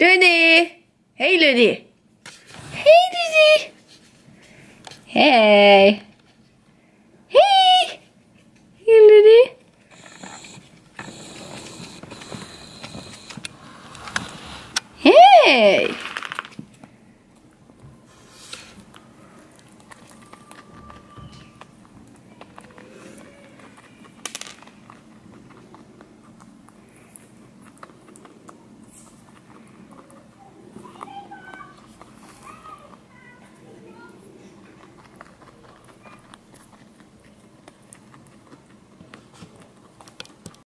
Lily! Hey, Lily! Hey, Lily! Hey! Hey! Hey, Lily! Hey!